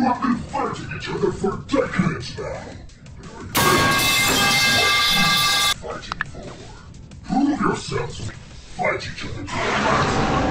have been fighting each other for decades now. Fighting for. Prove yourselves. Fight each other.